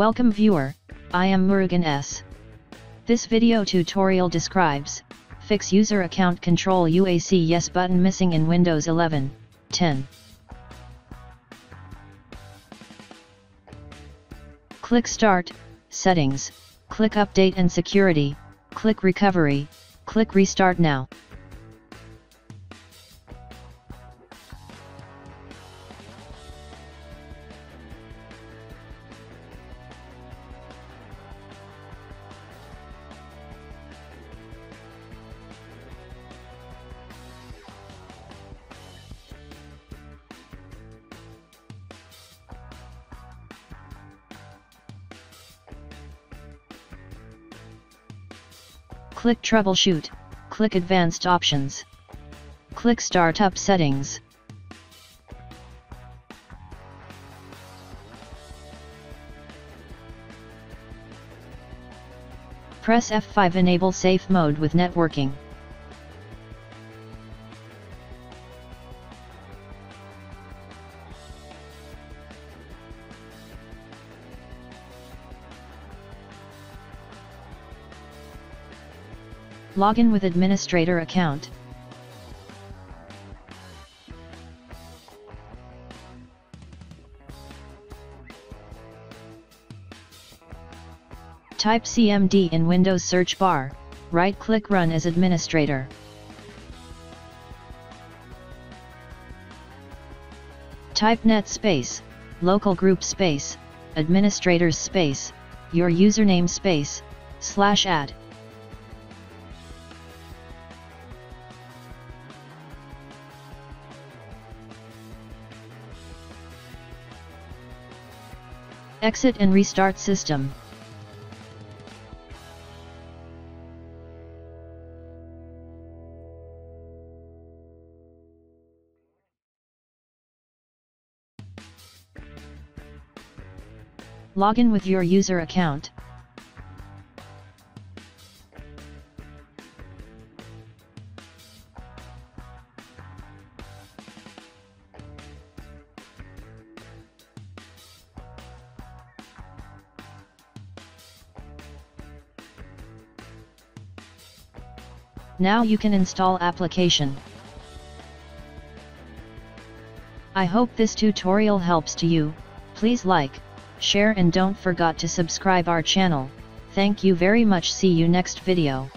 Welcome viewer, I am Murugan S. This video tutorial describes, fix user account control UAC yes button missing in Windows 11, 10. Click Start, Settings, click Update and Security, click Recovery, click Restart now. Click Troubleshoot, click Advanced Options. Click Startup Settings. Press F5 Enable Safe Mode with Networking. Login with administrator account. Type CMD in Windows search bar, right-click Run as administrator. Type net space, local group space, administrators space, your username space, slash add. Exit and restart system. Login with your user account. Now you can install application. I hope this tutorial helps to you, please like, share and don't forget to subscribe our channel, thank you very much see you next video.